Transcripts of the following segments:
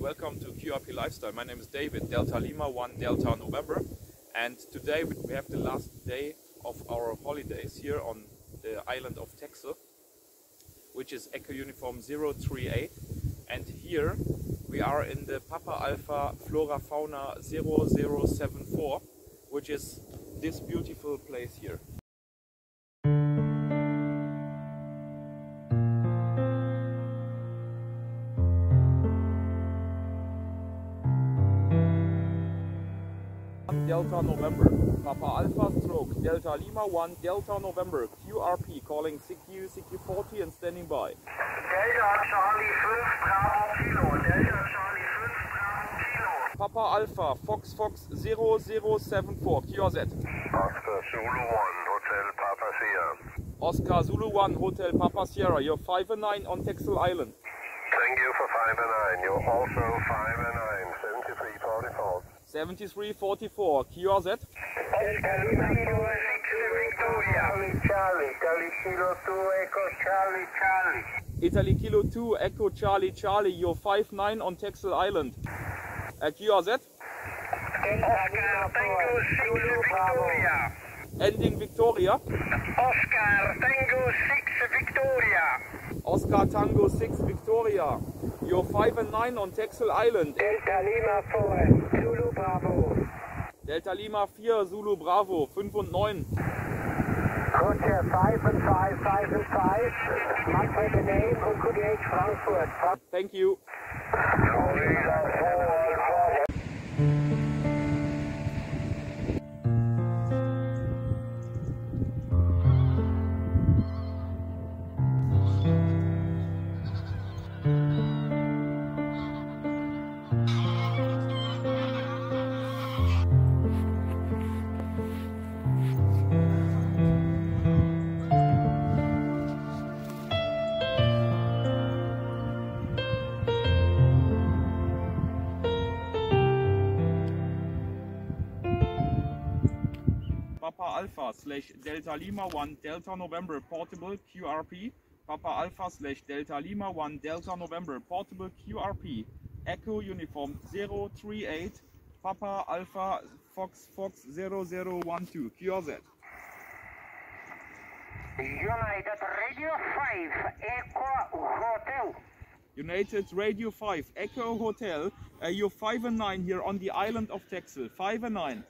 welcome to QRP Lifestyle. My name is David, Delta Lima 1 Delta November. And today we have the last day of our holidays here on the island of Texel, which is Echo Uniform 038. And here we are in the Papa Alpha Flora Fauna 0074, which is this beautiful place here. Delta November, Papa Alpha Stroke, Delta Lima 1, Delta November, QRP calling CQ, CQ40 and standing by. Delta Charlie 5 Bravo Kilo, Delta Charlie 5 Bravo Kilo. Papa Alpha Fox Fox 0074, QRZ. Oscar Zulu 1, Hotel Papa Sierra. Oscar Zulu 1, Hotel Papa Sierra, you're 5 and 9 on Texel Island. Thank you for 5 and 9. You're also 5 and 9, 7344, QRZ. Italy Kilo 2 Echo Charlie Charlie, you're 5-9 on Texel Island. Uh, QRZ? Oscar Tango 6 Victoria. Ending Victoria. Oscar Tango 6 Victoria. Oscar Tango 6 Victoria. You're 5 and 9 on Texel Island. Delta Lima 4. Delta Lima 4, Zulu Bravo, 5 und 9. Hotel 5 and 5, 5 and 5. Manfred name, Kukudic Frankfurt. Thank you. Alpha slash Delta Lima 1 Delta November Portable QRP. Papa Alpha slash Delta Lima 1 Delta November Portable QRP. Echo Uniform 038 Papa Alpha Fox Fox 0012 QRZ. United Radio 5, Echo Hotel. United Radio 5 Echo Hotel. Uh, you're 5 and 9 here on the island of Texel. 5 and 9.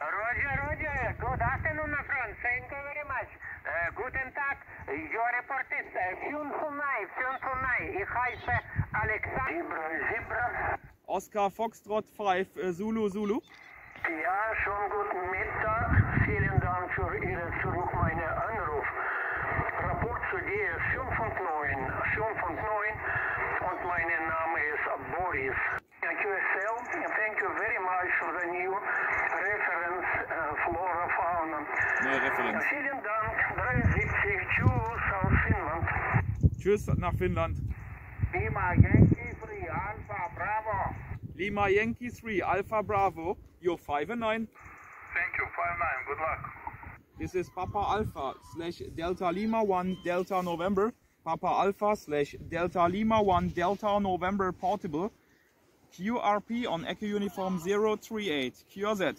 Roger, Roger. Good afternoon, my friend. Thank you very much. Uh, guten Tag. Your report is uh, 509, 509. Ich heiße Alexander Zebra. Oscar Foxtrot 5 uh, Zulu Zulu. Ja, schon guten Mittag. Vielen Dank für Ihren Zurück, meine Anruf. Rapport zu dir 5 und 9. 5 und 9. Und mein Name ist Boris. Neue Referenz. Vielen Dank. 73. Tschüss aus Finnland. Tschüss nach Finnland. Lima Yankee 3 Alpha Bravo. Lima Yankee 3 Alpha Bravo. You're 5 and 9. Thank you. 5-9. Good luck. This is Papa Alpha slash Delta Lima 1 Delta November. Papa Alpha slash Delta Lima 1 Delta November Portable. QRP on Echo Uniform 038. QRZ.